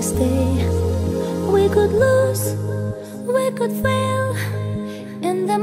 we stay We could lose, we could fail In the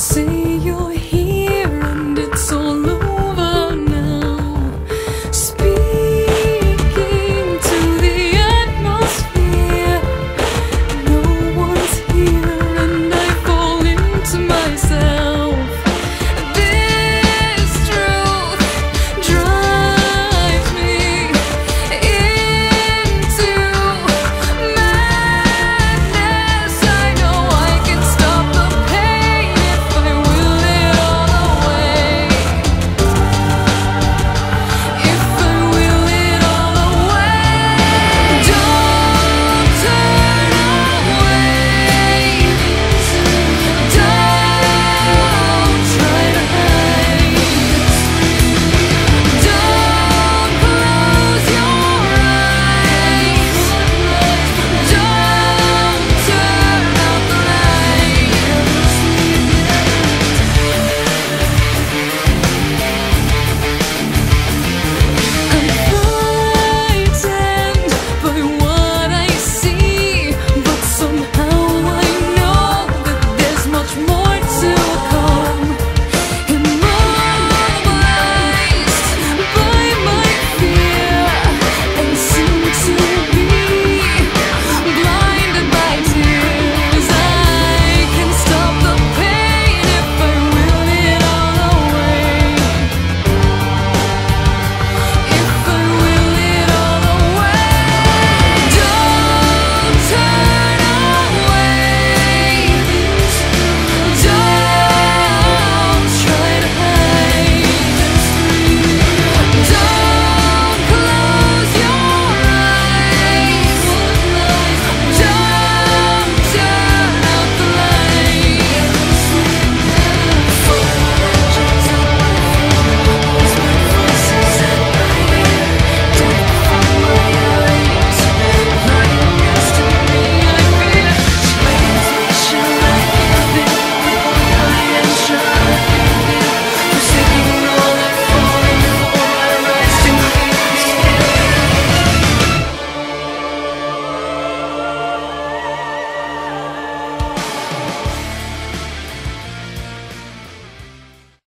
see